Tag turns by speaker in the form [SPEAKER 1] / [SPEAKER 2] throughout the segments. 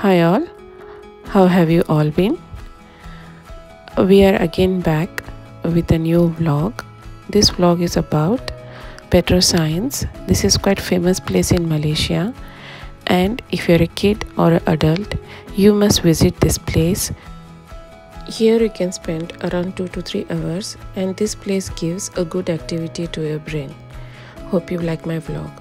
[SPEAKER 1] Hi all, how have you all been? We are again back with a new vlog. This vlog is about Petrosains. This is quite famous place in Malaysia and if you're a kid or an adult, you must visit this place. Here you can spend around 2 to 3 hours and this place gives a good activity to your brain. Hope you like my vlog.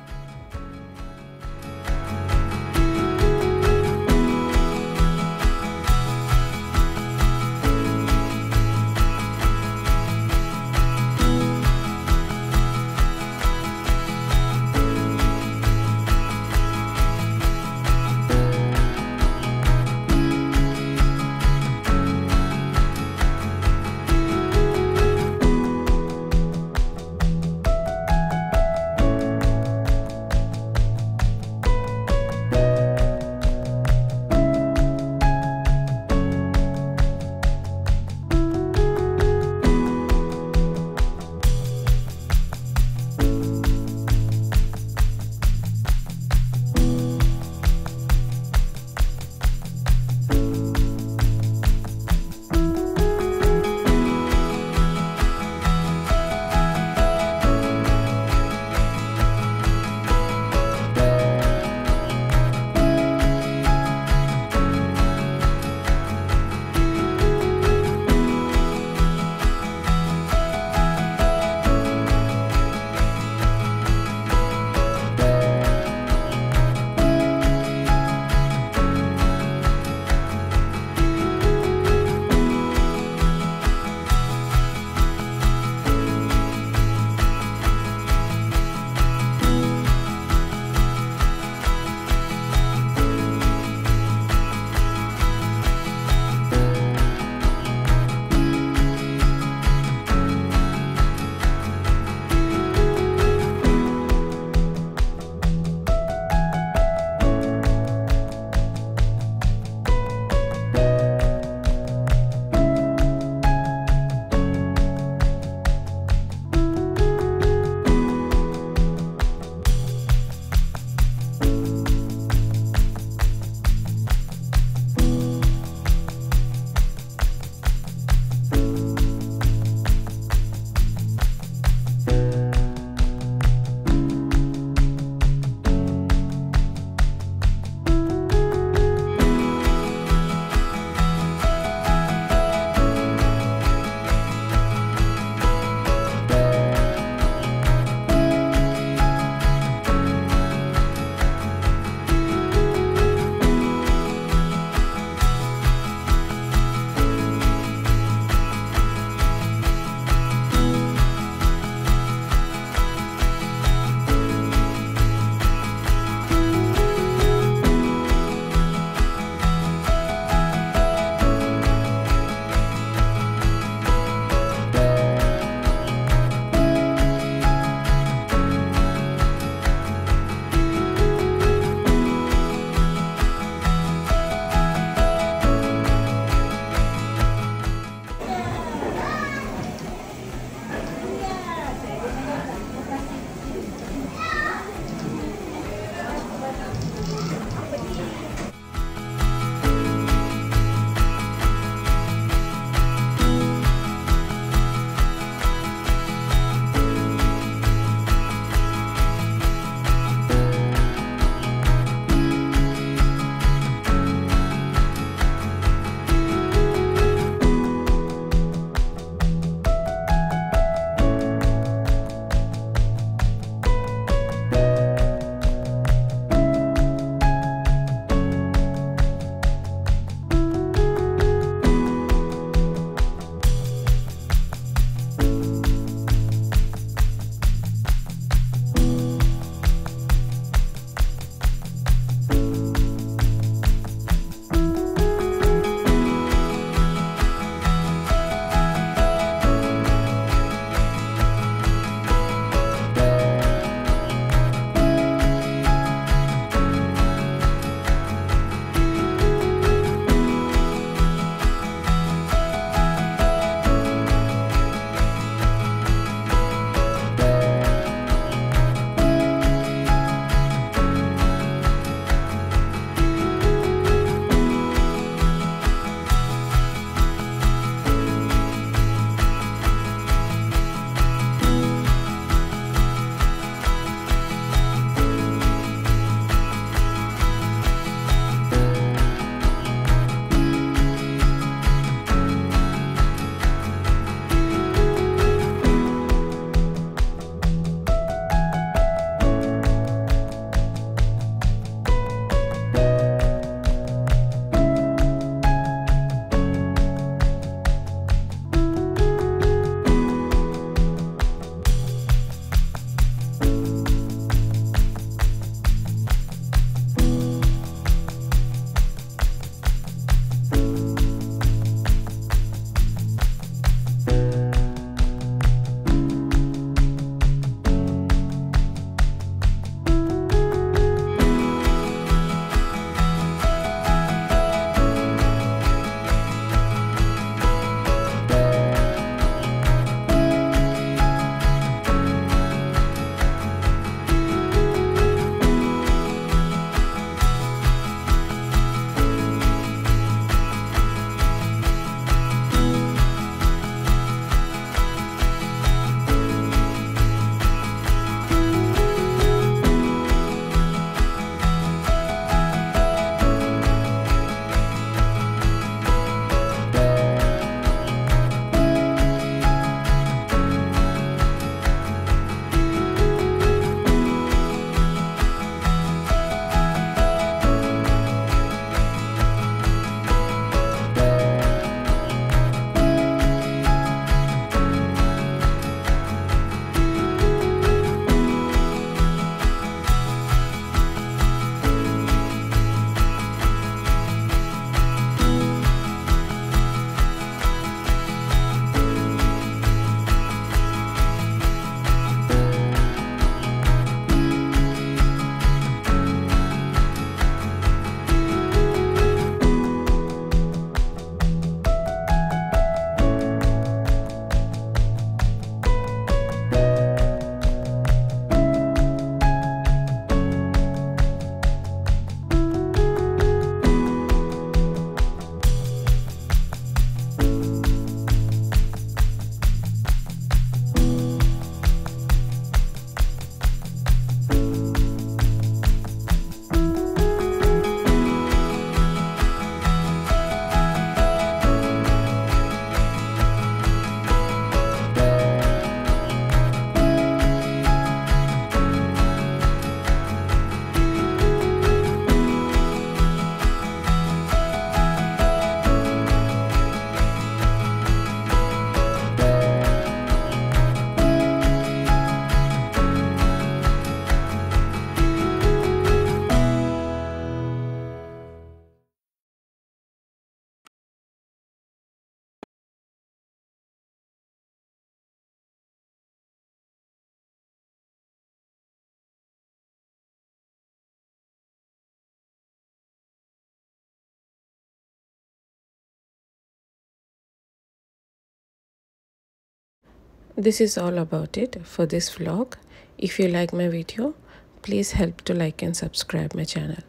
[SPEAKER 1] This is all about it for this vlog. If you like my video please help to like and subscribe my channel.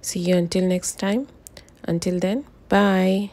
[SPEAKER 1] See you until next time. Until then bye